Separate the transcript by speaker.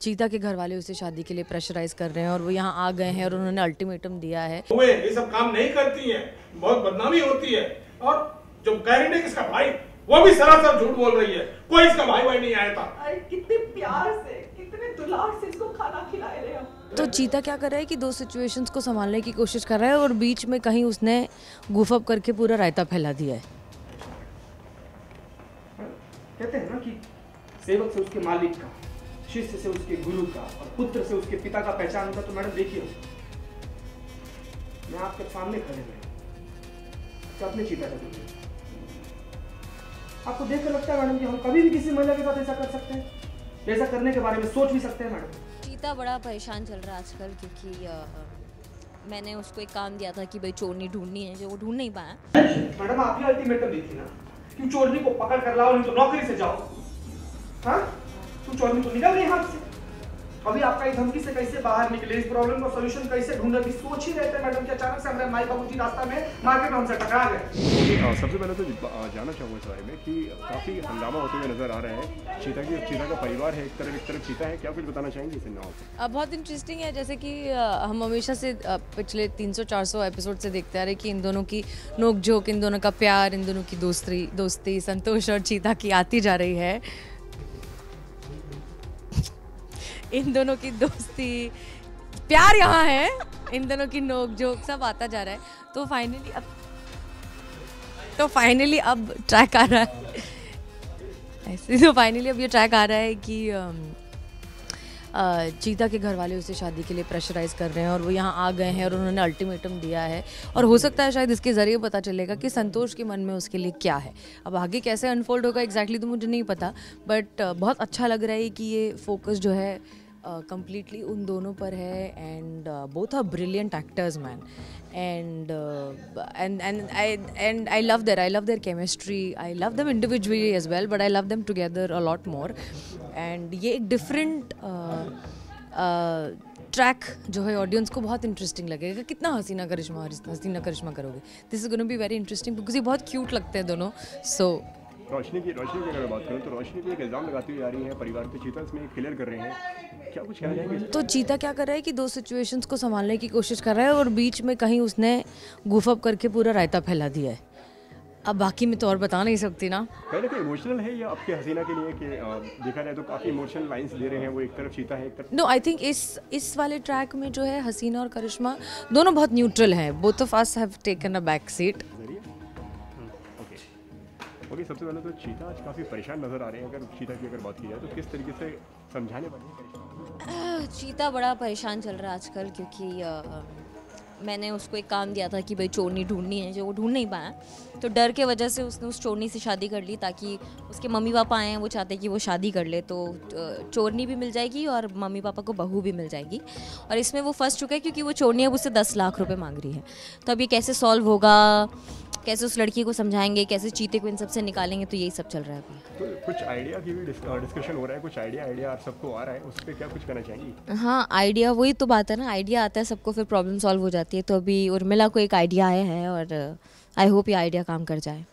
Speaker 1: चीता के घर वाले उसे शादी के लिए प्रेशराइज कर रहे हैं और वो यहाँ आ गए हैं और उन्होंने अल्टीमेटम दिया है।
Speaker 2: वे ये सब काम नहीं करती हैं बहुत बदनामी होती है। और जो कैरेट है किसका भाई वो भी सरासर झूठ बोल रही है। कोई इसका भाई भाई नहीं आया था।
Speaker 3: अरे कितने प्यार से कितने दुलार से इसको खाना खिलाए रहे हम।
Speaker 1: तो चीता क्या कर रहा है कि दो सिचुएशंस को संभालने की कोशिश कर रहा है और बीच में कहीं उसने गुफअप करके पूरा रायता फैला दिया है।
Speaker 4: कहते हैं ना कि सेवक से उसके मालिक का। शिष्य से उसके गुरु का और पुत्र से उसके पिता का पहचान होता तो मैडम देखिए मैं आपके सामने खड़े हुए तो अपने चीता का दूँगी आपको देख कर लगता है मैडम कि हम कभी भी किसी महिला के साथ ऐसा कर सकते हैं? ऐसा करने के बारे में सोच भी सकते हैं मैडम?
Speaker 5: चीता बड़ा परेशान चल रहा है आजकल क्योंकि मैंने उसको एक काम दिया था कि भाई चोरनी ढूंढनी है जो वो ढूंढ नहीं पाया।
Speaker 4: मैडम आपकी अल्टीमेटम दी थी ना कि चोरनी को पकड़ कर लाओ नहीं तो नौकरी से जाओ। हाँ? तू चोरनी तो निकल गई हाथ से। अभी आपका इस धमकी से कैसे बाहर निकले? इस प्रॉब्लम का सॉल्यूशन कैसे ढूंढे? अभी सोच ही रहते हैं मैडम कि अचानक से हमारे माई बाबू जी रास्ता में मार्केट में हमसे टकरा गए।
Speaker 6: सबसे पहले तो जानना चाहूँगा इस बारे में कि काफ़ी हंगामा होते हुए नज़र आ रहा है। चीता की चीता का परिवार है एक तरफ़ एक तरफ़ चीता है। क्या कुछ बताना चाहेंगे इस नाव
Speaker 1: अब बहुत इंटरेस्टिंग है जैसे कि हम हमेशा से पिछले 300-400 एपिसोड से देखते आ रहे कि इन दोनों की नोक झोंक इन दोनों का प्यार इन दोनों की दोस्ती दोस्ती संतोष और चीता की आती जा रही है। इन दोनों की दोस्ती। प्यार यहाँ है, इन दोनों की नोक झोंक सब आता जा रहा है। तो फाइनली अब तो फाइनली अब ट्रैक आ रहा है। ऐसे तो फाइनली अब ये ट्रैक आ रहा है कि चीता के घर वाले उसे शादी के लिए प्रेशराइज कर रहे हैं और वो यहाँ आ गए हैं और उन्होंने अल्टीमेटम दिया है। और हो सकता है शायद इसके ज़रिए पता चलेगा कि संतोष के मन में उसके लिए क्या है। अब आगे कैसे अनफोल्ड होगा एग्जैक्टली exactly तो मुझे नहीं पता बट बहुत अच्छा लग रहा है कि ये फोकस जो है कंप्लीटली उन दोनों पर है and both are brilliant actors man and and and I and I love their I love their chemistry I love them individually as well but I love them together a lot more and ये एक different track जो है audience को बहुत interesting लगेगा। कितना हसीना करिश्मा हसीना करिश्मा करोगे। This is gonna be very interesting because ये बहुत क्यूट लगते हैं दोनों। सो
Speaker 6: रोशनी की रोशनी की अगर बात करूँ तो रोशनी भी एक इल्ज़ाम लगाती हुई आ रही है। परिवार पे चीता इसमें क्लियर कर रहे हैं। क्या कुछ कहना चाहेंगे
Speaker 1: तो चीता क्या कर रहा है कि दो सिचुएशंस को संभालने की कोशिश कर रहा है और बीच में कहीं उसने गुफअप करके पूरा रायता फैला दिया है। अब बाकी मैं तो और बता नहीं सकती ना।
Speaker 6: पहले तो इमोशनल है या आपके हसीना के लिए कि देखा जाए तो काफ़ी इमोशनल लाइंस दे रहे हैं वो एक तरफ़ चीता है एक तरफ़
Speaker 1: नो आई थिंक इस इस वाले ट्रैक में जो है हसीना और करिश्मा दोनों बहुत न्यूट्रल हैं। Both of us have taken a back seat
Speaker 6: okay सबसे पहले तो चीता आज काफ़ी परेशान नज़र आ रहे हैं, अगर चीता की अगर बात की जाए तो किस तरीके से समझाने वाली
Speaker 5: चीता बड़ा परेशान चल रहा है आजकल क्योंकि मैंने उसको एक काम दिया था कि भाई चोरनी ढूंढनी है जो वो ढूंढ नहीं पाया। तो डर के वजह से उसने उस चोरनी से शादी कर ली ताकि उसके मम्मी पापा आए हैं वो चाहते हैं कि वो शादी कर ले। तो चोरनी भी मिल जाएगी और मम्मी पापा को बहू भी मिल जाएगी। और इसमें वो फंस चुका है क्योंकि वो चोरनी अब उससे दस लाख रुपये मांग रही है। तो अब ये कैसे सॉल्व होगा? कैसे उस लड़की को समझाएँगे? कैसे चीते को इन सबसे निकालेंगे? तो यही सब चल रहा है
Speaker 6: तो कुछ आइडिया की भी डिस्कशन हो रहा है कुछ आइडिया आइडिया आप सबको आ रहा है उस पर क्या कुछ करना चाहेंगी?
Speaker 5: हाँ आइडिया वही तो बात है ना आइडिया आता है सबको फिर प्रॉब्लम सॉल्व हो जाती है तो अभी उर्मिला को एक आइडिया आया है और आई होप ये आइडिया काम कर जाए।